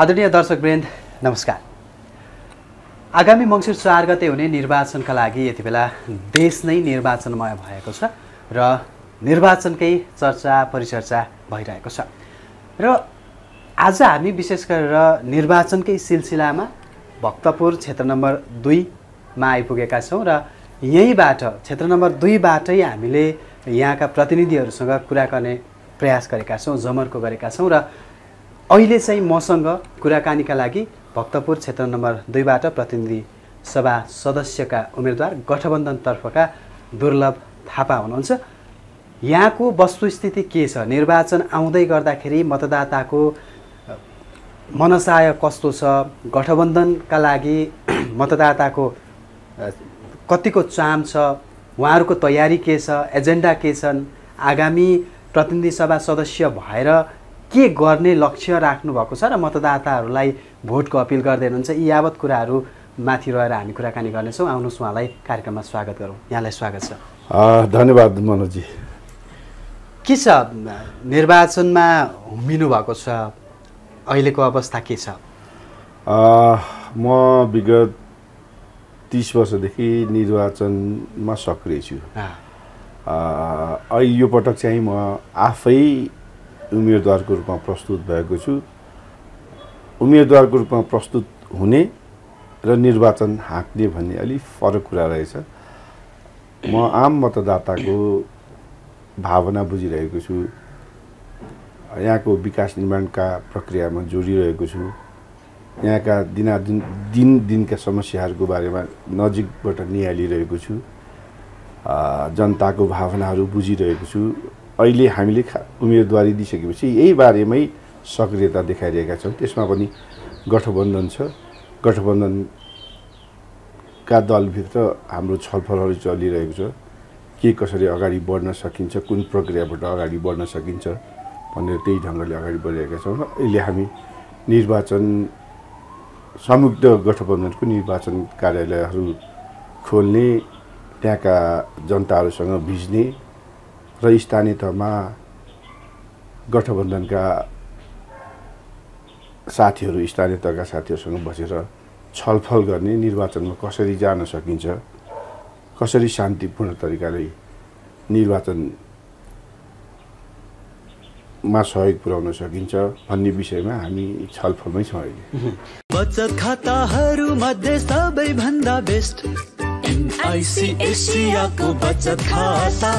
आदरणीय दर्शकवृन्द नमस्कार। आगामी मङ्सिर चार गते हुने निर्वाचनका लागि यति बेला देश नै निर्वाचनमय भएको छ र निर्वाचनकै चर्चा परिचर्चा भइरहेको छ। र आज हामी विशेष गरेर निर्वाचनकै सिलसिलामा भक्तपुर क्षेत्र नम्बर दुईमा आइपुगेका छौँ र यहीँबाट क्षेत्र नम्बर दुईबाटै हामीले यहाँका प्रतिनिधिहरूसँग कुरा गर्ने प्रयास गरेका छौँ जमर्को गरेका छौँ र अहिले चाहिँ मसँग कुराकानीका लागि भक्तपुर क्षेत्र नम्बर दुईबाट प्रतिनिधि सभा सदस्यका उम्मेदवार गठबन्धनतर्फका दुर्लभ थापा हुनुहुन्छ। यहाँको वस्तुस्थिति के छ? निर्वाचन आउँदै गर्दाखेरि मतदाताको मनसाय कस्तो छ? गठबन्धनका लागि मतदाताको कतिको चाम छ? उहाँहरूको तयारी के छ? एजेन्डा के छन्? आगामी प्रतिनिधि सभा सदस्य भएर के गर्ने लक्ष्य राख्नुभएको छ र मतदाताहरूलाई भोटको अपिल गर्दै हुनुहुन्छ? यी यावत कुराहरू माथि रहेर हामी कुराकानी गर्नेछौँ। आउनुहोस् उहाँलाई कार्यक्रममा स्वागत गरौँ। यहाँलाई स्वागत छ। धन्यवाद मनोजी। के छ? निर्वाचनमा हुमिनु भएको छ। अहिलेको अवस्था के छ? म विगत तिस वर्षदेखि निर्वाचनमा सक्रिय छु। यो पटक चाहिँ म आफै उम्मेदवारको रूपमा प्रस्तुत भएको छु। उम्मेदवारको रूपमा प्रस्तुत हुने र निर्वाचन हाँक्ने भन्ने अलिक फरक कुरा रहेछ। म आम मतदाताको भावना बुझिरहेको छु। यहाँको विकास निर्माणका प्रक्रियामा जोडिरहेको छु। यहाँका दिनादिन दिन दिनका समस्याहरूको बारेमा नजिकबाट निहालिरहेको छु। जनताको भावनाहरू बुझिरहेको छु। अहिले हामीले उम्मेदवारी दिइसकेपछि यही बारेमै सक्रियता देखाइरहेका छौँ। त्यसमा पनि गठबन्धन छ। गठबन्धनका दलभित्र हाम्रो छलफलहरू चलिरहेको छ। के कसरी अगाडि बढ्न सकिन्छ कुन प्रक्रियाबाट अगाडि बढ्न सकिन्छ भनेर त्यही ढङ्गले अगाडि बढिरहेका छौँ अहिले हामी निर्वाचन संयुक्त गठबन्धनको निर्वाचन कार्यालयहरू खोल्ने त्यहाँका जनताहरूसँग भिज्ने र स्थानीय तहमा गठबन्धनका साथीहरू स्थानीय तहका साथीहरूसँग बसेर छलफल गर्ने निर्वाचनमा कसरी जान सकिन्छ कसरी शान्तिपूर्ण तरिकाले निर्वाचनमा सहयोग पुर्याउन सकिन्छ भन्ने विषयमा हामी छलफलमै छौँ अहिले। बचत खाताहरू मध्ये सबैभन्दा बेस्ट एसियाको बचत खाता।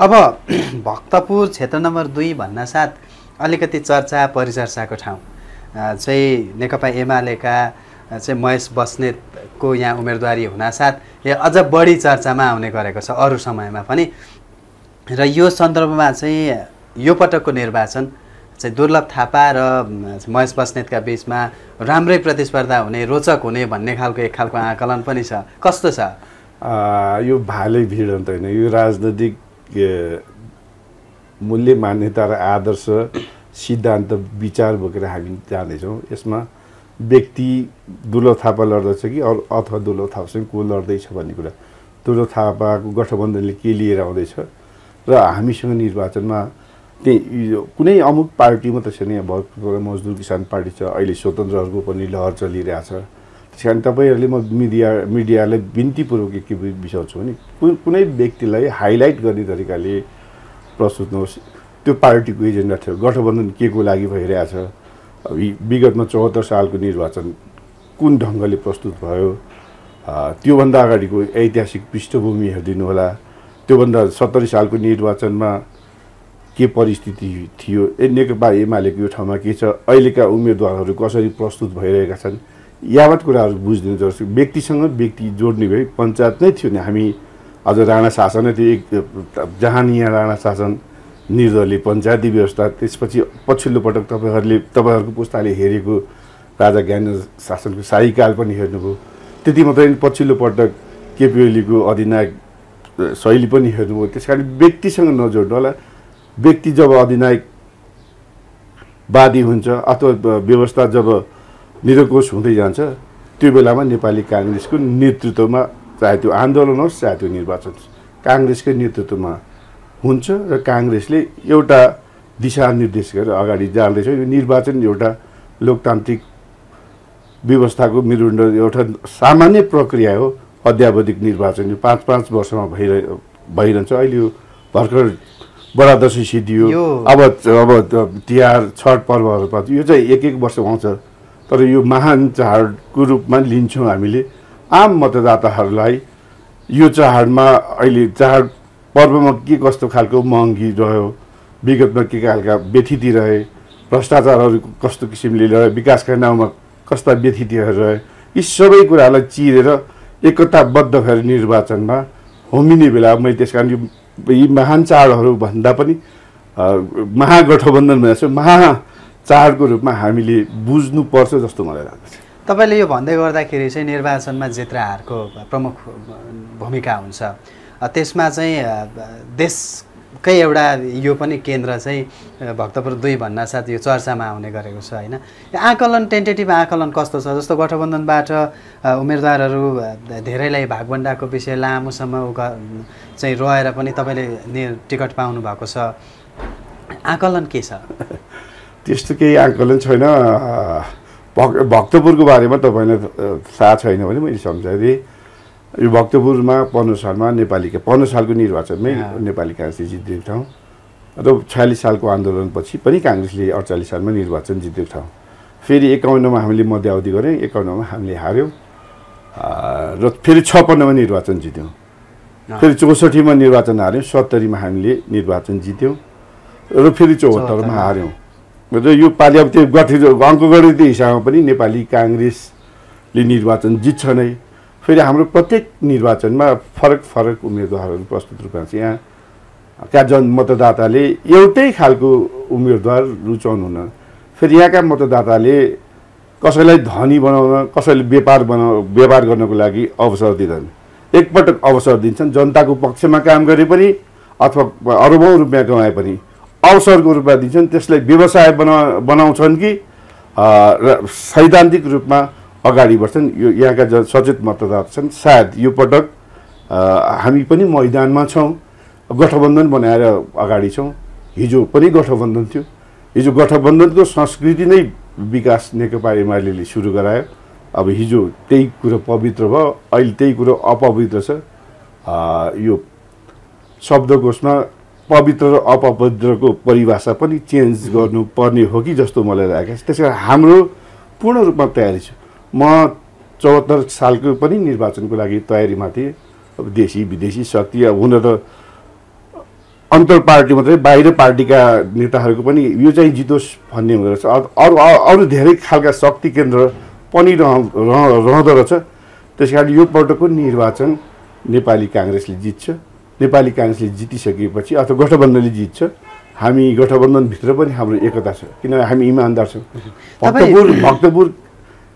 अब भक्तपुर क्षेत्र नम्बर दुई भन्न साथ अलिकति चर्चा परिचर्चाको ठाउँ। चाहिँ नेकपा एमालेका चाहिँ महेश बस्नेतको यहाँ उम्मेदवारी हुनासाथ यो अझ बढी चर्चामा आउने गरेको छ अरू समयमा पनि। र यो सन्दर्भमा चाहिँ यो पटकको निर्वाचन चाहिँ दुर्लभ थापा र महेश बस्नेतका बिचमा राम्रै प्रतिस्पर्धा हुने रोचक हुने भन्ने खालको एक खालको आकलन पनि छ। कस्तो छ? यो भालै भिड अन्त होइन। यो राजनैतिक मूल्य मान्यता र आदर्श सिद्धान्त विचार बोकेर हामी जाँदैछौँ। यसमा व्यक्ति दुर्लभ थापा लड्दछ कि अरू अथवा दुर्लभ थापासँग को लड्दैछ भन्ने कुरा। दुर्लभ थापाको गठबन्धनले के लिएर आउँदैछ? र हामीसँग निर्वाचनमा त्यही कुनै अमुक पार्टी मात्रै छैन यहाँ भरतपुर मजदुर किसान पार्टी छ अहिले स्वतन्त्रहरूको पनि लहर चलिरहेछ। त्यस कारण तपाईँहरूले म मिडिया मिडियालाई बिन्तीपूर्वक के बिसाउँछु भने कुनै व्यक्तिलाई हाइलाइट गर्ने तरिकाले प्रस्तुत नहोस्। त्यो पार्टीको एजेन्डा थियो। गठबन्धन के को लागि भइरहेछ? विगतमा चौहत्तर सालको निर्वाचन कुन ढङ्गले प्रस्तुत भयो? त्योभन्दा अगाडिको ऐतिहासिक पृष्ठभूमि हेरिदिनु होला त्योभन्दा सत्तरी सालको निर्वाचनमा के परिस्थिति थियो? ए नेकपा एमालेको यो ठाउँमा के छ? अहिलेका उम्मेदवारहरू कसरी प्रस्तुत भइरहेका छन्? यावत कुराहरू बुझिदिनु जरुरी व्यक्तिसँग व्यक्ति जोड्ने भए पञ्चायत नै थियो नि। हामी अझ राणा शासनै थियो एक जहानिया राणा शासन निर्दलीय पञ्चायती व्यवस्था त्यसपछि पछिल्लो पटक तपाईँहरूले तपाईँहरूको पुस्ताले हेरेको राजा ज्ञानेन्द्र शासनको शाहीकाल पनि हेर्नुभयो। त्यति मात्रै पछिल्लो पटक केपी ओलीको अधिनायक शैली पनि हेर्नुभयो। त्यस कारण व्यक्तिसँग नजोड्नु होला। व्यक्ति जब अधिनायक वादी हुन्छ अथवा व्यवस्था जब निरङ्कुश हुँदै जान्छ त्यो बेलामा नेपाली काङ्ग्रेसको नेतृत्वमा चाहे त्यो आन्दोलन होस् चाहे त्यो निर्वाचन होस् काङ्ग्रेसकै नेतृत्वमा हुन्छ र काङ्ग्रेसले एउटा दिशानिर्देश गरेर अगाडि जाँदैछ। यो निर्वाचन एउटा लोकतान्त्रिक व्यवस्थाको मेरुदण्ड एउटा सामान्य प्रक्रिया हो अध्यावधिक निर्वाचन। यो पाँच पाँच वर्षमा भइरह भइरहन्छ। अहिले यो भर्खर बडा दसैँ सिद्धियो अब अब तिहार छठ पर्वहरू पछि यो चाहिँ एक एक वर्ष आउँछ। तर यो महान चाडको रूपमा लिन्छौँ हामीले। आम मतदाताहरूलाई यो चाडमा अहिले चाड पर्वमा के कस्तो खालको महँगी रह्यो विगतमा के खालका व्यथिति रहे भ्रष्टाचारहरू कस्तो किसिमले रहे विकासका नाउँमा कस्ता व्यथितिहरू रहे यी सबै कुरालाई चिरेर एकताबद्ध भएर निर्वाचनमा होमिने बेला मैले त्यस कारण यो यी महान चाडहरू भन्दा पनि महागठबन्धन चाहिँ महा चाडको रूपमा हामीले बुझ्नुपर्छ जस्तो मलाई लाग्दछ। तपाईँले यो भन्दै गर्दाखेरि चाहिँ निर्वाचनमा हारको प्रमुख भूमिका हुन्छ। त्यसमा चाहिँ अ, देशकै एउटा यो पनि केन्द्र चाहिँ भक्तपुर दुई भन्नासाथ यो चर्चामा आउने गरेको छ होइन? आकलन टेन्टेटिभ आकलन कस्तो छ? जस्तो गठबन्धनबाट उम्मेदवारहरू धेरैलाई भागभन्डाको विषय लामोसम्म चाहिँ रहेर पनि तपाईँले टिकट पाउनु भएको छ। आकलन के छ? त्यस्तो केही आकलन छैन। भक्तपुरको बारेमा तपाईँलाई थाहा छैन भने मैले सम्झाइदिएँ यो भक्तपुरमा पन्ध्र सालमा नेपाली पन्ध्र सालको निर्वाचनमै। नेपाली काङ्ग्रेसले जितेको ठाउँ। र छयालिस सालको आन्दोलनपछि पनि काङ्ग्रेसले अडचालिस सालमा निर्वाचन जितेको ठाउँ। फेरि एकाउन्नमा हामीले मध्यावधि गऱ्यौँ एकाउन्नमा हामीले हार्यौँ र फेरि छप्पन्नमा निर्वाचन जित्यौँ। फेरि चौसठीमा निर्वाचन हार्यौँ सत्तरीमा हामीले निर्वाचन जित्यौँ र फेरि चौहत्तरमा हार्यौँ। र यो पालि अब त्यो गठित अङ्कगणित हिसाबमा पनि नेपाली काङ्ग्रेसले निर्वाचन जित्छ नै। फेरि हाम्रो प्रत्येक निर्वाचनमा फरक फरक उम्मेदवारहरू प्रस्तुत रूपमा चाहिँ यहाँ का जन मतदाताले एउटै खालको उम्मेदवार रुचाउनुहुन्न फेरि यहाँका मतदाताले कसैलाई धनी बनाउन कसैले व्यापार बनाउ व्यापार गर्नको लागि अवसर दिँदैन। एकपटक अवसर दिन्छन् जनताको पक्षमा काम गरे पनि अथवा अरबौँ रुपियाँ कमाए पनि अवसरको रूपमा दिन्छन्। त्यसलाई व्यवसाय बना बनाउँछन् कि र सैद्धान्तिक रूपमा अगाडि बढ्छन्। यो यहाँका ज सचेत मतदाता छन्। सायद यो पटक हामी पनि मैदानमा छौँ गठबन्धन बनाएर अगाडि छौँ। हिजो पनि गठबन्धन थियो। हिजो गठबन्धनको संस्कृति नै विकास नेकपा एमाले सुरु गरायो। अब हिजो त्यही कुरो पवित्र भयो अहिले त्यही कुरो अपवित्र छ। यो शब्दकोशमा पवित्र र अपवित्रको परिभाषा पनि चेन्ज गर्नुपर्ने हो कि जस्तो मलाई लागेको छ। त्यस हाम्रो पूर्ण रूपमा तयारी छ। म चौहत्तर सालको पनि निर्वाचनको लागि तयारीमा थिएँ अब देशी विदेशी शक्ति अब हुन त अन्तर पार्टी मात्रै बाहिर पार्टीका नेताहरूको पनि यो चाहिँ जितोस् भन्ने हुँदो रहेछ। अरू अरू धेरै खालका शक्ति केन्द्र पनि रह रह- रहँदो रहेछ। त्यस कारण यो पटकको निर्वाचन नेपाली काङ्ग्रेसले जित्छ। नेपाली काङ्ग्रेसले जितिसकेपछि अथवा गठबन्धनले जित्छ। हामी गठबन्धनभित्र पनि हाम्रो एकता छ। किनभने हामी इमान्दार छौँ। भक्तपुर भक्तपुर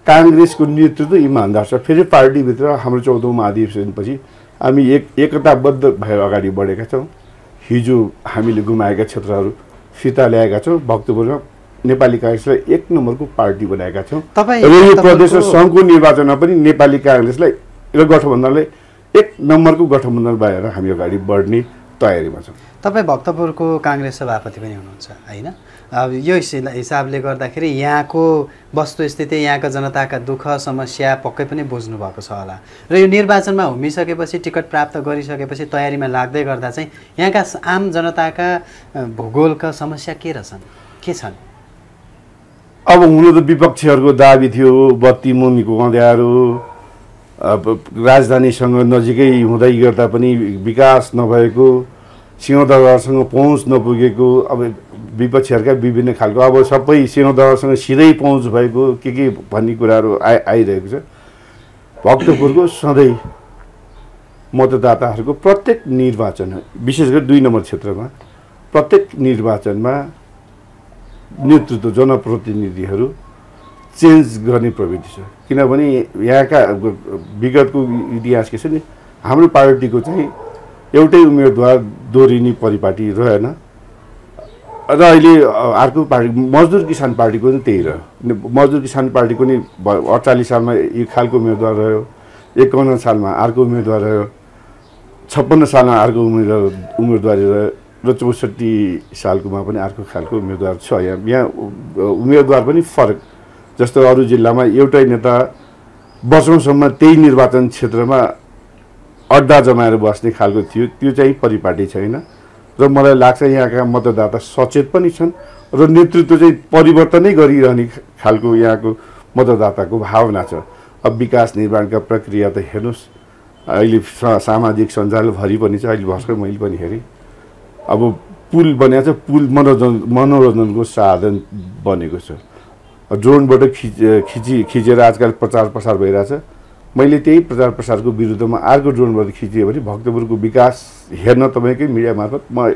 काङ्ग्रेसको नेतृत्व इमान्दार छ फेरि पार्टीभित्र हाम्रो चौधौँ महाधिवेशनपछि हामी एक एकताबद्ध भएर अगाडि बढेका छौँ। हिजो हामीले गुमाएका क्षेत्रहरू फिर्ता ल्याएका छौँ भक्तपुरमा नेपाली काङ्ग्रेसलाई एक नम्बरको पार्टी बनाएका छौँ। यो प्रदेश र सङ्घको निर्वाचनमा पनि नेपाली काङ्ग्रेसलाई र गठबन्धनलाई एक नम्बरको गठबन्धन भएर हामी अगाडि बढ्ने तयारीमा छौँ। तपाईँ भक्तपुरको काङ्ग्रेस सभापति पनि हुनुहुन्छ होइन? यो हिस- हिसाबले गर्दाखेरि यहाँको वस्तुस्थिति यहाँका जनताका दुःख समस्या पक्कै पनि बुझ्नु भएको छ होला। र यो निर्वाचनमा हुमिसकेपछि टिकट प्राप्त गरिसकेपछि तयारीमा लाग्दै गर्दा चाहिँ यहाँका आम जनताका भूगोलका समस्या के रहेछन् के छन्? अब हुनु त विपक्षीहरूको दाबी थियो बत्ती मुनिको अब राजधानीसँग नजिकै हुँदै गर्दा पनि विकास नभएको। सिंहदरबारसँग पहुँच नपुगेको अब विपक्षीहरूका विभिन्न खालको अब सबै सिंहदरबारसँग सिधै पहुँच भएको के के भन्ने कुराहरू आइ आइरहेको छ। भक्तपुरको सधैँ मतदाताहरूको प्रत्येक निर्वाचन विशेष गरी दुई नम्बर क्षेत्रमा प्रत्येक निर्वाचनमा नेतृत्व जनप्रतिनिधिहरू चेन्ज गर्ने प्रवृत्ति छ। किनभने यहाँका विगतको इतिहास के छ नि हाम्रो पार्टीको चाहिँ एउटै उम्मेदवार दोहोरिने परिपाटी रहेन। र अहिले अर्को पार्टी मजदुर किसान पार्टीको पनि त्यही रह्यो। मजदुर किसान पार्टीको नि अडचालिस सालमा एक खालको उम्मेदवार रह्यो एकाउन्न सालमा अर्को उम्मेदवार रह्यो छप्पन्न सालमा अर्को उम्मेदवार उम्मेदवारी रह्यो र चौसठी सालकोमा पनि अर्को खालको उम्मेदवार छ। यहाँ यहाँ उम्मेदवार पनि फरक। जस्तो अरू जिल्लामा एउटै नेता वर्षौँसम्म त्यही निर्वाचन क्षेत्रमा अड्डा जमाएर बस्ने खालको थियो त्यो चाहिँ परिपाटी छैन। र मलाई लाग्छ यहाँका मतदाता सचेत पनि छन् र नेतृत्व चाहिँ परिवर्तनै गरिरहने खालको यहाँको मतदाताको भावना छ। अब विकास निर्माणका प्रक्रिया त हेर्नुहोस्। अहिले सामाजिक सञ्जालभरि पनि छ अहिले भर्खर मैले पनि हेरेँ। अब पुल बनिएको छ पुल मनोरञ्जन मनोरञ्जनको साधन बनेको छ। ड्रोनबाट खिच खिची खिचेर आजकल प्रचार प्रसार भइरहेछ। मैले त्यही प्रचार प्रसारको विरुद्धमा अर्को ड्रोनबाट खिचियो भने भक्तपुरको विकास हेर्न तपाईँकै मिडिया मार्फत म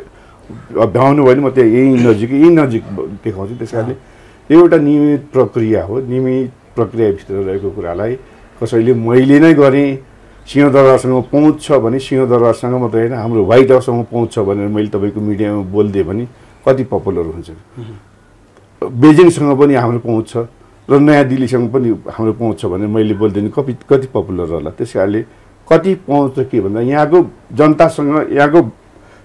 भ्याउनु भयो भने म त्यहाँ यहीँ नजिक यहीँ नजिक देखाउँछु। त्यस कारणले यो एउटा नियमित प्रक्रिया हो। नियमित प्रक्रियाभित्र रहेको कुरालाई कसैले मैले नै गरेँ सिंहदरबारसँग पहुँच छ भने सिंहदरबारसँग मात्रै होइन हाम्रो व्हाइट हाउससँग पहुँच छ भनेर मैले तपाईँको मिडियामा बोलिदिएँ भने कति पपुलर हुन्छ बेजिङसँग पनि हाम्रो पहुँच छ। र नयाँ दिल्लीसँग पनि हाम्रो पहुँच छ भने मैले बोलिदिएँ कति कति पपुलर होला। त्यस कारणले कति पहुँच त के भन्दा यहाँको जनतासँग यहाँको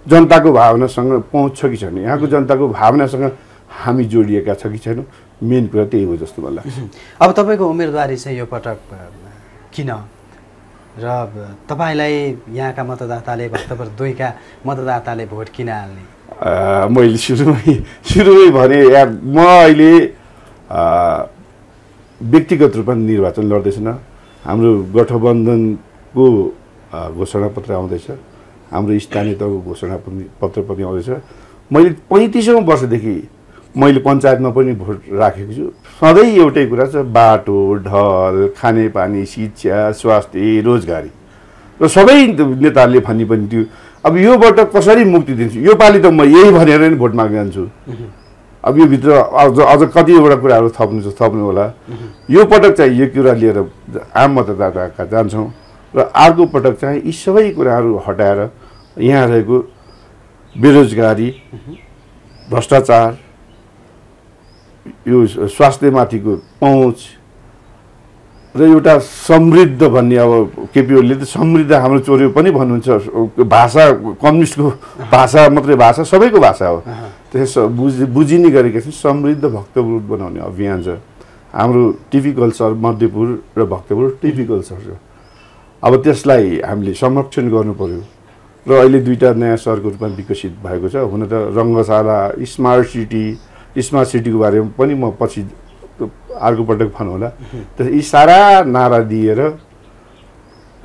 जनताको भावनासँग पहुँच छ कि छैन? यहाँको जनताको भावनासँग हामी जोडिएका छ कि छैनौँ? मेन कुरा त्यही हो जस्तो मलाई लाग्छ। अब तपाईँको उम्मेदवारी चाहिँ यो पटक किन? र तपाईँलाई यहाँका मतदाताले भक्तपुर दुईका मतदाताले भोट किन हाल्ने? मैले सुरुमै सुरुमै भने म अहिले व्यक्तिगत रूपमा निर्वाचन लड्दैछन्। हाम्रो गठबन्धनको घोषणापत्र आउँदैछ। हाम्रो स्थानीय तहको घोषणा पत्र पनि आउँदैछ। मैले पैँतिसौँ वर्षदेखि मैले पञ्चायतमा पनि भोट राखेको छु। सधैँ एउटै कुरा छ बाटो ढल खानेपानी शिक्षा स्वास्थ्य रोजगारी। र सबै नेताहरूले भन्ने पनि त्यो अब योबाट कसरी मुक्ति दिन्छु? योपालि त म यही भनेर नै भोट माग्न जान्छु। अब यो भित्र अझ अझ कतिवटा कुराहरू थप्नु थप्नु होला। यो पटक चाहिँ यो कुरा लिएर आम मतदाताका जान्छौँ र अर्को पटक चाहिँ यी सबै कुराहरू हटाएर यहाँ रहेको बेरोजगारी भ्रष्टाचार यो स्वास्थ्यमाथिको पहुँच र एउटा समृद्ध भन्ने अब केपी ओलीले त समृद्ध हाम्रो चोर्यो पनि भन्नुहुन्छ। भाषा कम्युनिस्टको भाषा मात्रै भाषा सबैको भाषा हो। त्यसो बुझि बुझिने गरेका छन् समृद्ध भक्तपुर बनाउने अभियान छ। हाम्रो टिपिकल सहर मध्यपुर र भक्तपुर टिपिकल सहर छ। अब त्यसलाई हामीले संरक्षण गर्नु पर्यो र अहिले दुईवटा नयाँ सहरको रूपमा विकसित भएको छ। हुन त रङ्गशाला स्मार्ट सिटी स्मार्ट सिटीको बारेमा पनि म पछि अर्को पटक भनौँला त यी सारा नारा दिएर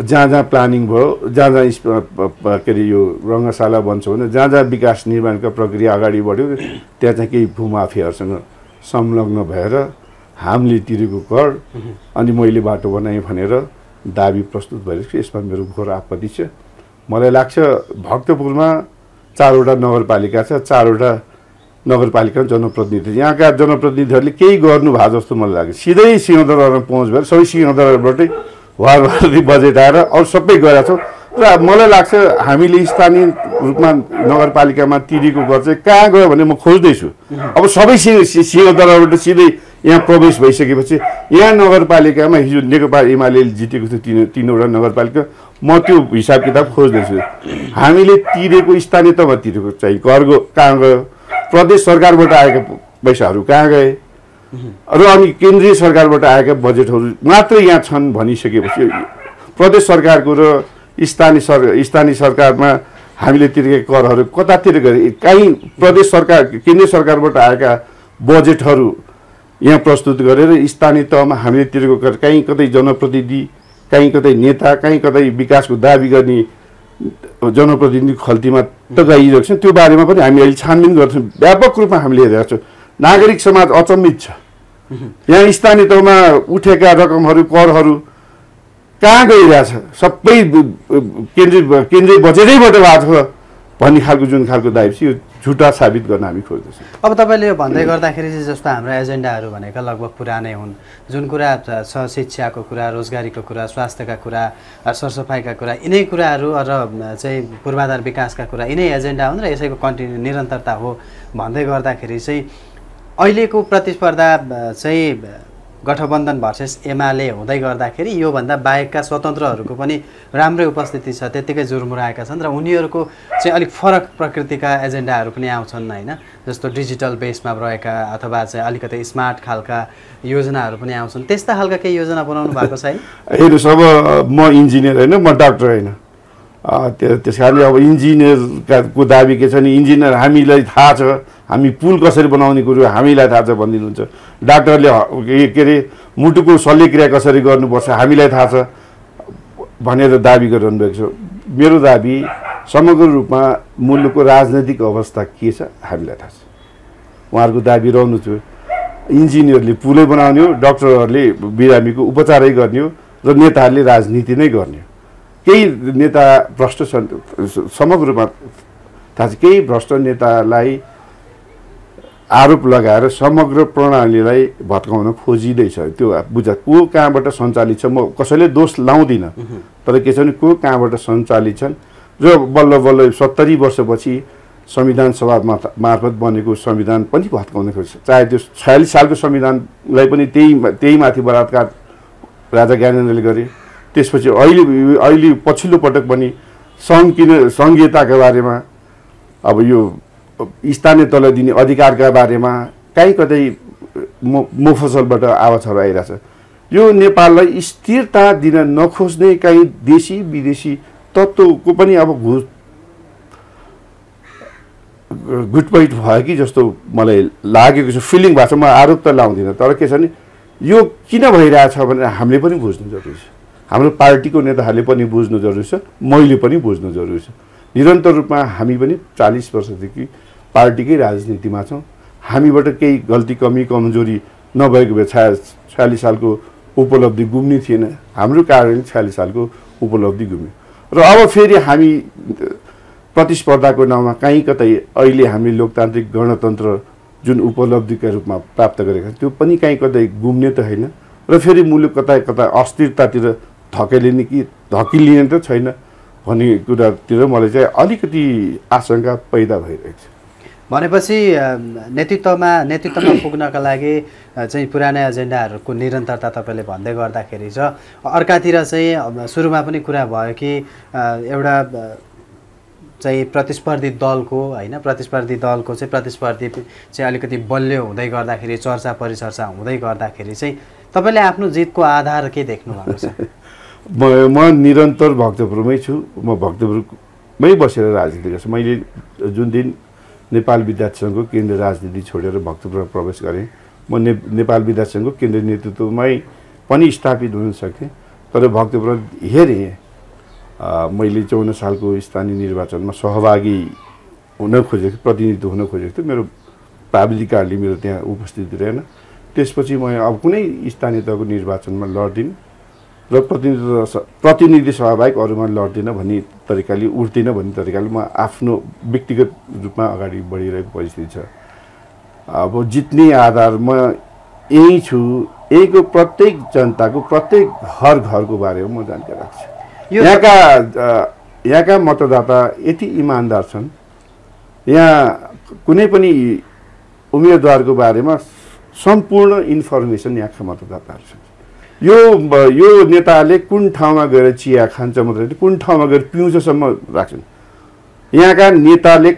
जहाँ जहाँ प्लानिङ भयो जहाँ जहाँ के अरे यो रङ्गशाला बन्छ भने जहाँ जहाँ विकास निर्माणका प्रक्रिया अगाडि बढ्यो त्यहाँ चाहिँ केही भूमाफियाहरूसँग संलग्न भएर हामीले तिरेको कर अनि मैले बाटो बनाएँ भनेर दाबी प्रस्तुत भइरहेको छ। यसमा मेरो घोर आपत्ति छ। मलाई लाग्छ भक्तपुरमा चारवटा नगरपालिका छ चारवटा नगरपालिका जनप्रतिनिधि। यहाँका जनप्रतिनिधिहरूले केही गर्नु जस्तो मलाई लाग्यो। सिधै सिंहदरबारमा पहुँच भएर सबै सिंहदरबारबाटै वारवारी बजेट आएर अरू सबै गरेका छौँ। र मलाई लाग्छ हामीले स्थानीय रूपमा नगरपालिकामा तिरेको कर चाहिँ कहाँ गयो भने म खोज्दैछु। अब सबै सिंह सि- सिंहदरबारबाट सिधै यहाँ प्रवेश भइसकेपछि यहाँ नगरपालिकामा हिजो नेकपा एमाले जितेको थियो तिन तिनवटा नगरपालिका म त्यो हिसाब किताब खोज्दैछु। हामीले तिरेको स्थानीय तहमा तिरेको चाहिँ करको कहाँ गयो? प्रदेश सरकारबाट आएका पैसाहरू कहाँ गए? र अनि केन्द्रीय सरकारबाट आएका बजेटहरू मात्रै यहाँ छन् भनिसकेपछि प्रदेश सरकारको र स्थानीय सर स्थानीय सरकारमा हामीले तिरेका करहरू कतातिर गए काहीँ प्रदेश सरकार केन्द्रीय सरकारबाट आएका बजेटहरू यहाँ प्रस्तुत गरेर स्थानीय तहमा हामीले तिरेको कर काहीँ कतै जनप्रतिनिधि काहीँ कतै नेता काहीँ कतै विकासको दाबी गर्ने जनप्रतिनिधि खल्तीमा त गइरहेको छ त्यो बारेमा पनि हामी अहिले छानबिन गर्छौँ। व्यापक रूपमा हामीले हेरेका छौँ। नागरिक समाज अचम्मित छ। यहाँ स्थानीय तहमा उठेका रकमहरू करहरू कहाँ गइरहेछ? सबै केन्द्रीय केन्द्रीय बजेटैबाट भएको छ भन्ने खालको जुन खालको दाबी छ यो झुटा साबित गर्न हामी खोज्दैछौँ। अब तपाईँले यो भन्दै गर्दाखेरि चाहिँ जस्तो हाम्रो एजेन्डाहरू भनेका लगभग पुरानै हुन्। जुन कुरा छ- शिक्षाको कुरा रोजगारीको कुरा स्वास्थ्यका कुरा सरसफाइका कुरा यिनै कुराहरू र चाहिँ पूर्वाधार विकासका कुरा यिनै एजेन्डा हुन् र यसैको कन्टिन्यू निरन्तरता हो भन्दै गर्दाखेरि चाहिँ अहिलेको प्रतिस्पर्धा चाहिँ गठबन्धन भर्सेस एमाले हुँदै गर्दाखेरि योभन्दा बाहेकका स्वतन्त्रहरूको पनि राम्रै उपस्थिति छ त्यत्तिकै जुर्मुराएका छन् र उनीहरूको चाहिँ अलिक फरक प्रकृतिका एजेन्डाहरू पनि आउँछन् होइन। जस्तो डिजिटल बेसमा रहेका अथवा चाहिँ अलिकति स्मार्ट खालका योजनाहरू पनि आउँछन्। त्यस्ता खालका केही योजना बनाउनु भएको छैन हेर्नुहोस् अब म इन्जिनियर होइन म डाक्टर होइन। त्यस कारणले अब इन्जिनियरको दाबी के छ भने इन्जिनियर हामीलाई थाहा छ। हामी पुल कसरी बनाउने कुरो हामीलाई थाहा छ भनिदिनुहुन्छ। डाक्टरले के अरे मुटुको शल्यक्रिया कसरी गर्नुपर्छ हामीलाई थाहा छ भनेर दाबी गरिरहनु भएको छ। मेरो दाबी समग्र रूपमा मुलुकको राजनैतिक अवस्था के छ हामीलाई थाहा छ। उहाँहरूको दाबी रहनु थियो। इन्जिनियरले पुलै बनाउने हो डक्टरहरूले बिरामीको उपचारै गर्ने हो र नेताहरूले राजनीति नै गर्ने हो। केही नेता भ्रष्ट छन् समग्र रूपमा थाहा छ। केही भ्रष्ट नेतालाई आरोप लगाएर समग्र प्रणालीलाई भत्काउन खोजिँदैछ। त्यो बुझ को कहाँबाट सञ्चालित छ? म कसैले दोष लाउँदिनँ। तर के छ भने को कहाँबाट सञ्चालित छन्? र बल्ल बल्ल सत्तरी वर्षपछि संविधान सभा मार्फ- मार्फत बनेको संविधान पनि भत्काउने खोज्छ। चाहे त्यो छयालिस सालको संविधानलाई पनि त्यही त्यही माथि बलात्कार राजा ज्ञानेन्द्रले गरे। त्यसपछि अहिले अहिले पछिल्लो पटक पनि सङ्घ किन सङ्घीयताका बारेमा अब यो स्थानीय तल दिने अधिकारका बारेमा कहीँ कतै मो मोफसलबाट आवाजहरू आइरहेछ। यो नेपाललाई स्थिरता दिन नखोज्ने कहीँ देशी विदेशी तत्त्वको पनि अब घुस घुटपैठ भयो कि जस्तो मलाई लागेको छ फिलिङ भएको छ म आरोप त लाउँदिनँ तर के छ भने यो किन भइरहेछ भनेर हामीले पनि बुझ्नु जरुरी छ। हाम्रो पार्टीको नेताहरूले पनि बुझ्नु जरुरी छ मैले पनि बुझ्नु जरुरी छ। निरन्तर रूपमा हामी पनि चालिस वर्षदेखि पार्टीकै राजनीतिमा छौँ। हामीबाट केही गल्ती कमी कमजोरी नभएको भए छया छयालिस सालको उपलब्धि गुम्ने थिएन। हाम्रो कारण छयालिस सालको उपलब्धि गुम्यो। र अब फेरि हामी प्रतिस्पर्धाको नाउँमा कहीँ कतै अहिले हामी लोकतान्त्रिक गणतन्त्र जुन उपलब्धिका रूपमा प्राप्त गरेका छौँ त्यो पनि कहीँ कतै गुम्ने त होइन। र फेरि मुलुक कता कता अस्थिरतातिर धकेलिने कि धकिलिने त छैन भन्ने कुरातिर मलाई चाहिँ अलिकति आशंका पैदा भइरहेको छ भनेपछि नेतृत्वमा नेतृत्वमा पुग्नका लागि चाहिँ पुराना एजेन्डाहरूको निरन्तरता तपाईँले भन्दै गर्दाखेरि छ। अर्कातिर चाहिँ सुरुमा पनि कुरा भयो कि एउटा चाहिँ प्रतिस्पर्धी दलको होइन प्रतिस्पर्धी दलको चाहिँ प्रतिस्पर्धी चाहिँ अलिकति बलियो हुँदै गर्दाखेरि चर्चा परिचर्चा हुँदै गर्दाखेरि चाहिँ तपाईँले आफ्नो जितको आधार के देख्नु भएको छ? म म निरन्तर भक्तपुरमै छु। म भक्तपुरमै बसेर राजनीति गर्छु। मैले जुन दिन नेपाल विद्यार्थी सङ्घको केन्द्रीय राजनीति छोडेर भक्तपुरमा प्रवेश गरेँ। म ने नेपाल विद्यार्थी सङ्घको केन्द्रीय नेतृत्वमै पनि स्थापित हुन सकेँ तर भक्तपुर हेरेँ मैले चौन्न सालको स्थानीय निर्वाचनमा सहभागी हुन खोजेको प्रतिनिधित्व हुन खोजेको थिएँ मेरो प्राविधिक कारणले मेरो त्यहाँ उपस्थिति रहेन। त्यसपछि म अब कुनै स्थानीय तहको निर्वाचनमा लड्दिनँ र प्रतिनिधित्व स- प्रतिनिधि सभाबाहेक अरूमा लड्दिनँ भन्ने तरिकाले उठ्दिनँ भन्ने तरिकाले म आफ्नो व्यक्तिगत रूपमा अगाडि बढिरहेको परिस्थिति छ। अब जित्ने आधार म यहीँ छु। यहीँको प्रत्येक जनताको प्रत्येक घर घरको बारेमा म जानकारी राख्छु। यहाँका यहाँका मतदाता यति इमान्दार छन्। यहाँ कुनै पनि उम्मेदवारको बारेमा सम्पूर्ण इन्फर्मेसन यहाँका मतदाताहरू छन्। यो यो नेताले कुन ठाउँमा गएर चिया खान्छ मात्रै कुन ठाउँमा गएर पिउँछसम्म राख्छन्। यहाँका नेताले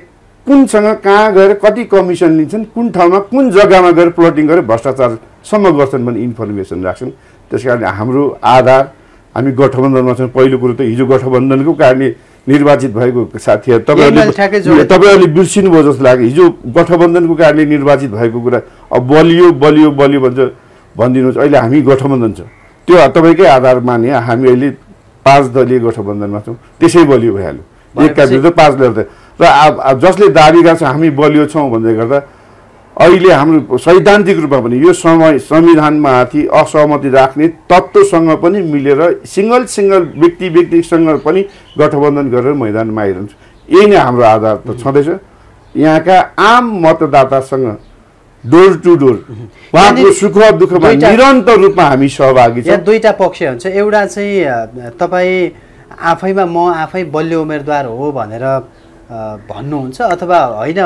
कुनसँग कहाँ गएर कति कमिसन लिन्छन् कुन ठाउँमा कुन जग्गामा गएर प्लटिङ गरेर भ्रष्टाचारसम्म गर्छन् भन्ने इन्फर्मेसन राख्छन्। त्यस कारण हाम्रो आधार हामी गठबन्धनमा छौँ। पहिलो कुरो त हिजो गठबन्धनको कारणले निर्वाचित भएको साथीहरू तपाईँहरूले तपाईँहरूले बिर्सिनुभयो जस्तो लाग्यो। हिजो गठबन्धनको कारणले निर्वाचित भएको कुरा। अब बलियो बलियो बलियो भन्छ। भनिदिनुहोस् अहिले हामी गठबन्धन छ। त्यो तपाईँकै आधार माने हामी अहिले पाँच दलीय गठबन्धनमा छौँ। त्यसै बलियो भइहाल्यो। एकका विरुद्ध पाँच लड्दै र जसले दाबी गर्छ हामी बलियो छौँ भन्दै गर्दा अहिले हाम्रो सैद्धान्तिक रूपमा पनि यो समय संविधानमाथि असहमति राख्ने तत्त्वसँग पनि मिलेर सिङ्गल सिङ्गल व्यक्ति व्यक्तिसँग पनि गठबन्धन गरेर मैदानमा आइरहन्छ। यही नै हाम्रो आधार त छँदैछ। यहाँका आम मतदातासँग डोर टु डोर। उहाँको सुख दुःखमा निरन्तर रूपमा हामी सहभागी छौँ। दुईटा पक्ष हुन्छ। एउटा चाहिँ तपाईँ आफैमा म आफै बलियो उम्मेदवार हो भनेर भन्नुहुन्छ अथवा होइन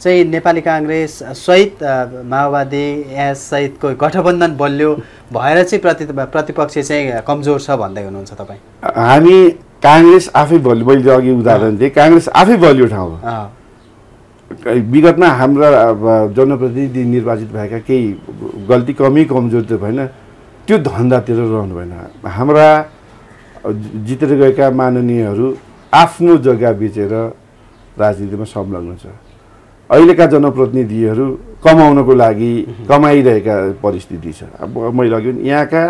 चाहिँ नेपाली काङ्ग्रेस सहित माओवादी एस सहितको गठबन्धन बलियो भएर चाहिँ प्रति प्रतिपक्ष चाहिँ कमजोर छ भन्दै हुनुहुन्छ तपाईँ? हामी काङ्ग्रेस आफै बलियो मैले अघि उदाहरण दिएँ। काङ्ग्रेस आफै बलियो ठाउँ हो विगतमा हाम्रा जनप्रतिनिधि निर्वाचित भएका केही गल्ती कमी कमजोर त भएन त्यो धन्दातिर रहनु भएन। हाम्रा जितेर गएका माननीयहरू आफ्नो जग्गा बेचेर राजनीतिमा संलग्न छ। अहिलेका जनप्रतिनिधिहरू कमाउनको लागि कमाइरहेका परिस्थिति छ। अब मैले अघि यहाँका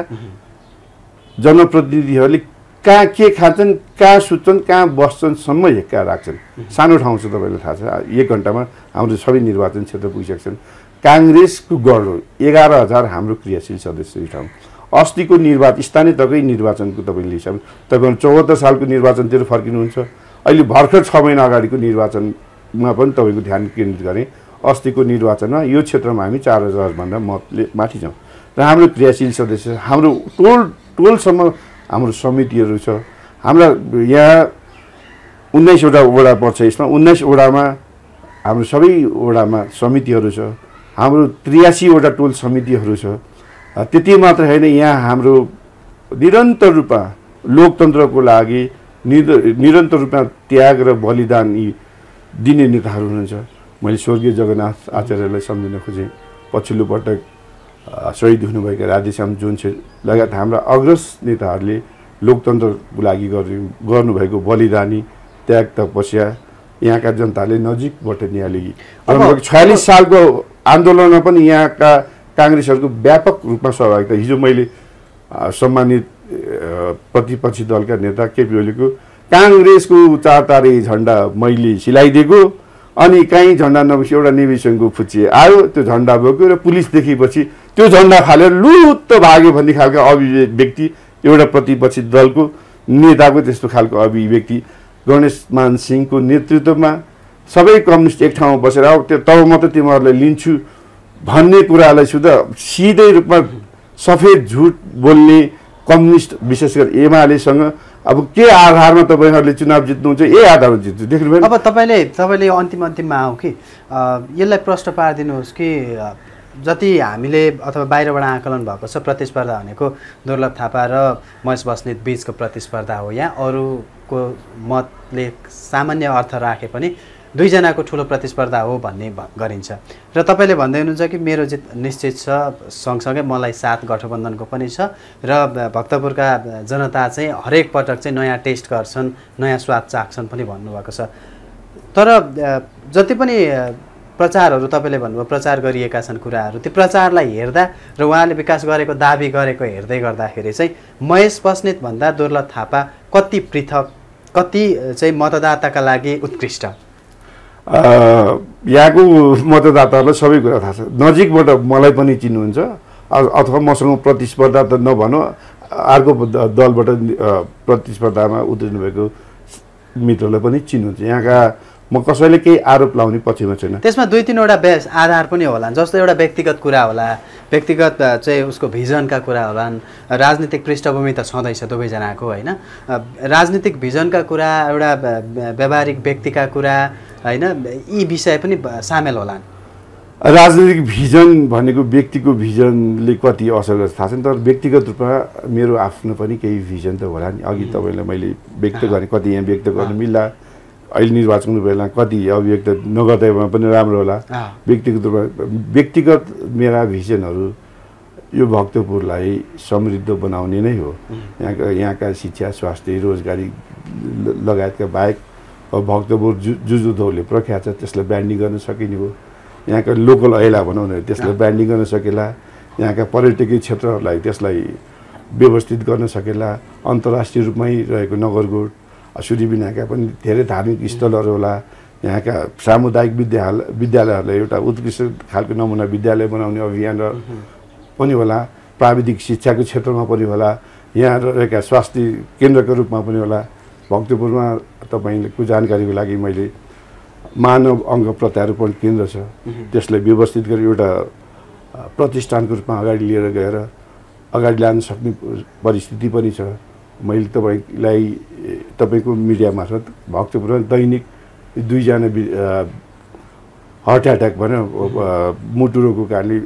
जनप्रतिनिधिहरूले कहाँ के खान्छन् कहाँ सुत्छन् कहाँ बस्छन्सम्म हेक्का राख्छन्। सानो ठाउँ छ तपाईँलाई थाहा छ। एक घन्टामा हाम्रो सबै निर्वाचन क्षेत्र पुगिसक्छन्। काङ्ग्रेसको गढ एघार हजार हाम्रो क्रियाशील सदस्य ठाउँ। अस्तिको निर्वाचन स्थानीय तहकै निर्वाचनको तपाईँले हिसाब तपाईँहरू चौहत्तर सालको निर्वाचनतिर फर्किनुहुन्छ। अहिले भर्खर छ महिना अगाडिको निर्वाचनमा पनि तपाईँको ध्यान केन्द्रित गरेँ। अस्तिको निर्वाचनमा यो क्षेत्रमा हामी चार हजारभन्दा मतले माथि छौँ। र हाम्रो क्रियाशील सदस्य हाम्रो टोल टोलसम्म हाम्रो समितिहरू छ। हाम्रा यहाँ उन्नाइसवटा वडा पर्छ यसमा। उन्नाइस वडामा हाम्रो सबै वडामा समितिहरू छ। हाम्रो त्रियासीवटा टोल समितिहरू छ। त्यति मात्र होइन यहाँ हाम्रो निरन्तर रूपमा लोकतन्त्रको लागि निर निरन्तर रूपमा त्याग र बलिदान यी दिने नेताहरू हुनुहुन्छ। मैले स्वर्गीय जगन्नाथ आचार्यलाई सम्झिन खोजेँ। पछिल्लो पटक अ, शहीद हुनुभएका राधेश्याम जोन्से लगायत हाम्रा अग्रज नेताहरूले लोकतन्त्रको लागि गर्नु गर्नुभएको बलिदानी त्याग तपस्या यहाँका जनताले नजिकबाट निहाली अब- लगभग छयालिस सालको आन्दोलनमा पनि यहाँका काङ्ग्रेसहरूको व्यापक रूपमा सहभागिता। हिजो मैले सम्मानित प्रतिपक्षी दलका नेता केपी ओलीको काङ्ग्रेसको चार तारे झन्डा मैले सिलाइदिएको अनि कहीँ झन्डा नबसी एउटा नेविसनको फुच्चिए आयो। त्यो झन्डा बोक्यो र पुलिस देखेपछि त्यो झन्डा फालेर लुत्त भाग्यो भन्ने खालको अभिव्यक्ति एउटा प्रतिपक्षी दलको नेताको त्यस्तो खालको अभिव्यक्ति गणेश मान सिंहको नेतृत्वमा सबै कम्युनिस्ट एक ठाउँमा बसेर अब त्यो तब मात्रै तिमीहरूलाई लिन्छु भन्ने कुरालाई सुधा सिधै रूपमा सफेद झुट बोल्ने कम्युनिस्ट विशेष गरी एमालेसँग अब के आधारमा तपाईँहरूले चुनाव जित्नुहुन्छ यही आधारमा जित्छु देख्नुभयो अब तपाईँले तपाईँले अन्तिम अन्तिममा आऊ कि? यसलाई प्रश्न पारिदिनुहोस् कि जति हामीले अथवा बाहिरबाट आकलन भएको छ प्रतिस्पर्धा भनेको दुर्लभ थापा र महेश बस्नेत बिचको प्रतिस्पर्धा हो। यहाँ अरूको मतले सामान्य अर्थ राखे पनि दुईजनाको ठुलो प्रतिस्पर्धा हो भन्ने गरिन्छ। र तपाईँले भन्दै हुनुहुन्छ कि मेरो जित निश्चित छ सँगसँगै मलाई साथ गठबन्धनको पनि छ र भक्तपुरका जनता चाहिँ हरेक पटक चाहिँ नयाँ टेस्ट गर्छन् नयाँ स्वाद चाख्छन् पनि भन्नुभएको छ। तर जति पनि प्रचारहरू तपाईँले भन्नुभयो प्रचार गरिएका छन् कुराहरू। त्यो प्रचारलाई हेर्दा र उहाँले विकास गरेको दाबी गरेको हेर्दै गर्दाखेरि चाहिँ महेश बस्नेत भन्दा दुर्लभ थापा कति पृथक कति चाहिँ मतदाताका लागि उत्कृष्ट? यहाँको मतदाताहरूलाई सबै कुरा थाहा छ। नजिकबाट मलाई पनि चिन्नुहुन्छ। अथवा मसँग प्रतिस्पर्धा त नभनौँ अर्को दलबाट प्रतिस्पर्धामा उत्रिनु भएको मित्रलाई पनि चिन्नुहुन्छ। यहाँका म कसैले केही आरोप लाउने पक्षमा छैन त्यसमा दुई तिनवटा बेस आधार पनि होला जस्तो एउटा व्यक्तिगत कुरा होला व्यक्तिगत चाहिँ उसको भिजनका कुरा होलान् राजनीतिक पृष्ठभूमि त छँदैछ दुवैजनाको होइन? राजनीतिक भिजनका कुरा एउटा व्यावहारिक व्यक्तिका कुरा होइन? यी विषय पनि सामेल होलान्। राजनीतिक भिजन भनेको व्यक्तिको भिजनले कति असर गर्छ थाहा छैन तर व्यक्तिगत रूपमा मेरो आफ्नो पनि केही भिजन त होला नि अघि तपाईँलाई मैले व्यक्त गरेँ कति यहाँ व्यक्त गर्नु मिल्ला। अहिले निर्वाचनको बेला कति अभिव्यक्त नगर्दैमा पनि राम्रो होला। व्यक्तिगत रूपमा व्यक्तिगत मेरा भिजनहरू यो भक्तपुरलाई समृद्ध बनाउने नै हो। यहाँका यहाँका शिक्षा स्वास्थ्य रोजगारी लगायतका बाहेक अब भक्तपुर जु जुजुधौले प्रख्यात छ त्यसलाई ब्रान्डिङ गर्न सकिने हो। यहाँका लोकल ऐला भनौँ न त्यसलाई ब्रान्डिङ गर्न सकेला। यहाँका पर्यटकीय क्षेत्रहरूलाई त्यसलाई व्यवस्थित गर्न सकेला। अन्तर्राष्ट्रिय रूपमै रहेको नगरकोट सूर्यबिनाका पनि धेरै धार्मिक स्थलहरू होला। यहाँका सामुदायिक विद्यालय विद्यालयहरूलाई एउटा उत्कृष्ट खालको नमुना विद्यालय बनाउने अभियान र पनि होला। प्राविधिक शिक्षाको क्षेत्रमा पनि होला। यहाँ रहेका स्वास्थ्य केन्द्रको रूपमा पनि होला। भक्तपुरमा तपाईँको जानकारीको लागि मैले मानव अङ्ग प्रत्यारोपण केन्द्र छ त्यसलाई व्यवस्थित गरी एउटा प्रतिष्ठानको रूपमा अगाडि लिएर गएर अगाडि लान सक्ने परिस्थिति पनि छ। मैले तपाईँलाई तपाईँको मिडिया मार्फत भक्तपुरमा दैनिक दुईजना हार्ट एट्याक भनौँ मुटु रोगको कारणले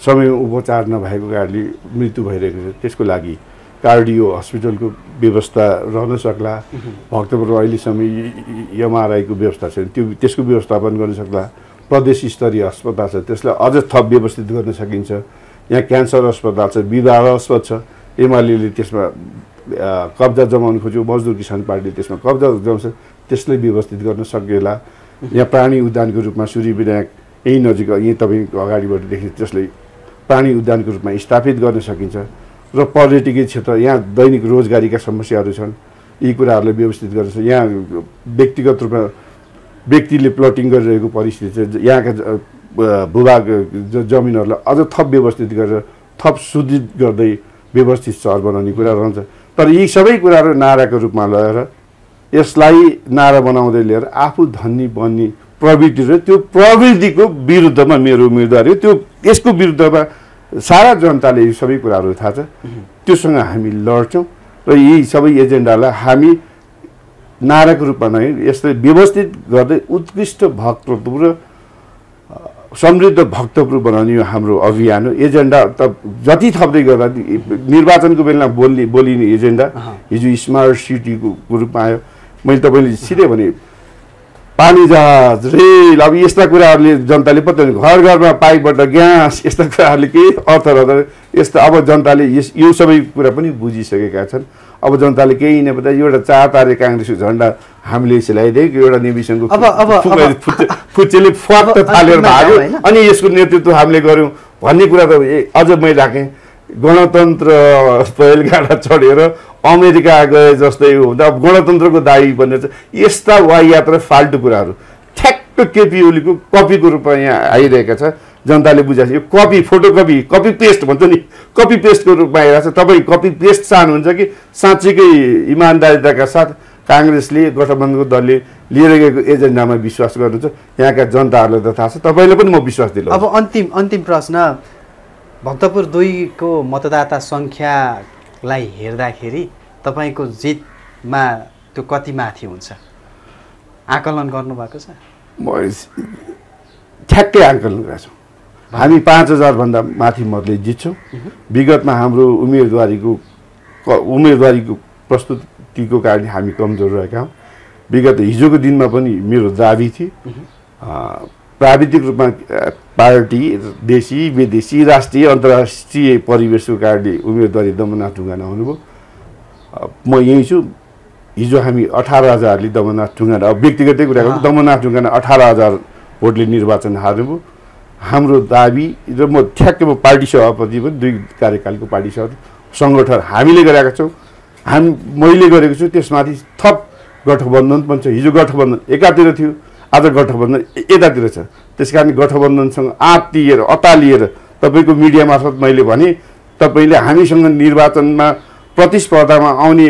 समयमा उपचार नभएको कारणले मृत्यु भइरहेको छ। त्यसको लागि कार्डियो हस्पिटलको व्यवस्था रहन सक्ला। भक्तपुर अहिलेसम्म एमआरआईको व्यवस्था छैन। त्यो त्यसको व्यवस्थापन गर्न सक्ला। प्रदेश स्तरीय अस्पताल छ। त्यसलाई अझ थप व्यवस्थित गर्न सकिन्छ। यहाँ क्यान्सर अस्पताल छ विवाह अस्पताल छ। एमाले त्यसमा कब्जा जमाउनु खोज्यो मजदुर किसान पार्टीले त्यसमा कब्जा जमाउँछ त्यसलाई व्यवस्थित गर्न सकिएला यहाँ प्राणी उद्यानको रूपमा सूर्य विनायक यही नजिक यहीँ तपाईँको अगाडिबाट देखि त्यसलाई प्राणी उद्यानको रूपमा स्थापित गर्न सकिन्छ। र पर्यटकीय क्षेत्र यहाँ दैनिक रोजगारीका समस्याहरू छन् यी कुराहरूलाई व्यवस्थित गर्न सक्छ यहाँ व्यक्तिगत रूपमा व्यक्तिले प्लटिङ गरिरहेको परिस्थिति छ यहाँका भूभाग जमिनहरूलाई अझ थप व्यवस्थित गरेर थप सुदृढ गर्दै व्यवस्थित सहर बनाउने कुरा रहन्छ। तर यी सबै कुराहरू नाराको रूपमा लिएर यसलाई नारा बनाउँदै लिएर आफू धनी बन्ने प्रवृत्ति र त्यो प्रवृत्तिको विरुद्धमा मेरो उम्मेदवारी हो। त्यो यसको विरुद्धमा सारा जनताले यी सबै कुराहरू थाहा छ। त्योसँग हामी लड्छौँ र यी सबै एजेन्डालाई हामी नाराको रूपमा नै यसलाई व्यवस्थित गर्दै उत्कृष्ट अ, समृद्ध भक्तपुर बनाउने यो हाम्रो अभियान हो। एजेन्डा त जति थप्दै गर्दा निर्वाचनको बेला बोल्ने बोलिने एजेन्डा हिजो स्मार्ट सिटीको रूपमा आयो। मैले तपाईँले सिधै भने पानी जहाज रेल अब यस्ता कुराहरूले जनताले पत्ता घर घरमा पाइपबाट ग्यास यस्ता कुराहरूले केही अर्थ रहँदैन यस्ता अब जनताले यस यो सबै कुरा पनि बुझिसकेका छन्। अब जनताले केही नपत्ता एउटा चार तारे काङ्ग्रेसको झन्डा हामीले सिलाइदिएको एउटा अब- फुच्चेले अब थालेर भाग्यो? अनि यसको नेतृत्व हामीले गऱ्यौँ। भन्ने कुरा त अझ मैले राखेँ। गणतन्त्र पहिलगाडा चढेर अमेरिका गए जस्तै हुँदा अब गणतन्त्रको दाई बनेर यस्ता वाहियात र फाल्टु कुराहरू। ठ्याक्क केपी ओलीको कपीको रूपमा यहाँ आइरहेका छ। जनताले बुझाएको छ। यो कपी फोटोकपी कपी पेस्ट भन्छ नि। कपी पेस्टको रूपमा आइरहेको छ। तपाईँ कपी पेस्ट चाहनुहुन्छ कि साँच्चीकै इमान्दारिताका साथ काङ्ग्रेसले गठबन्धनको दलले लिएर गएको एजेन्डामा विश्वास गर्नुहुन्छ। यहाँका जनताहरूलाई त थाहा छ। तपाईँले पनि म विश्वास दिनु अब अन्तिम अन्तिम प्रश्न। भक्तपुर दुईको मतदाता सङ्ख्यालाई हेर्दाखेरि तपाईँको जितमा त्यो कति माथि हुन्छ? आकलन गर्नुभएको छ? म ठ्याक्कै आङ्कलन गरेका छौँ। हामी पाँच हजारभन्दा माथि मतले जित्छौँ। विगतमा हाम्रो उम्मेदवारीको क- उम्मेदवारीको प्रस्तुतिको कारणले हामी कमजोर रहेका हौँ। विगत हिजोको दिनमा पनि मेरो दाबी थिए प्राविधिक रूपमा पार्टी देशी विदेशी राष्ट्रिय अन्तर्राष्ट्रिय परिवेशको कारणले उम्मेदवारी दमनाथ ढुङ्गाना हुनुभयो म यहीँ छु। हिजो हामी अठार हजारले दमनाथ ढुङ्गाना अब व्यक्तिगतै कुरा गर्छु दमनाथ ढुङ्गाना अठार हजार भोटले निर्वाचन हार्नुभयो। हाम्रो दाबी र म ठ्याक्कै म पार्टी सभापति पनि दुई कार्यकालको पार्टी सभापति सङ्गठन हामीले गरेका छौँ। हामी मैले गरेको छु त्यसमाथि थप गठबन्धन पनि छ। हिजो गठबन्धन एकातिर थियो आज गठबन्धन यतातिर छ। त्यस कारण गठबन्धनसँग आत्तिएर अतालिएर तपाईँको मिडिया मार्फत मैले भने तपाईँले हामीसँग निर्वाचनमा प्रतिस्पर्धामा आउने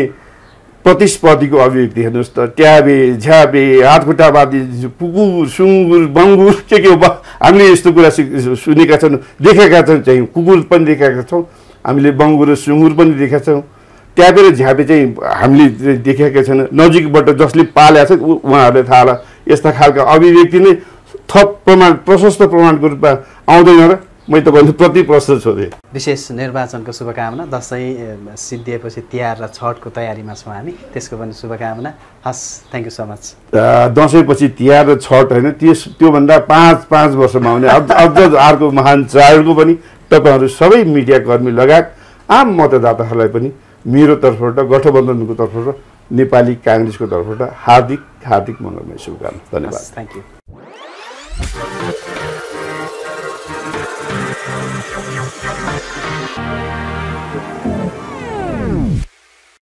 प्रतिस्पर्धीको अभिव्यक्ति हेर्नुहोस् त ट्याबे झ्याबे हातखुट्टावादी कुकुर सुँगुर बङ्गुर के के हो हामीले यस्तो कुरा सुनेका छौँ देखेका छौँ चाहिँ कुकुर पनि देखेका छौँ हामीले बङ्गुर र सुँगुर पनि देखेका छौँ ट्याबे र झ्याबे चाहिँ हामीले देखेका छैन नजिकबाट जसले पालेको छ उहाँहरूले थाहा होला यस्ता खालका अभिव्यक्ति नै थप प्रमाण प्रशस्त प्रमाणको रूपमा आउँदैन र मैले तपाईँले प्रति प्रश्न सोधेँ विशेष निर्वाचनको शुभकामना दसैँ सिद्धिएपछि तिहार र छठको तयारीमा छौँ हामी। त्यसको पनि शुभकामना। हस् थ्याङ्क यू सो मच दसैँपछि तिहार र छठ होइन त्यस त्योभन्दा पाँच पाँच वर्षमा आउने अझ अझ अर्को महान चाडको पनि तपाईँहरू सबै मिडियाकर्मी लगायत आम मतदाताहरूलाई पनि मेरो तर्फबाट गठबन्धनको तर्फबाट नेपाली काङ्ग्रेसको तर्फबाट हार्दिक हार्दिक मङ्गलमय शुभकामना। धन्यवाद। Thank you Bye.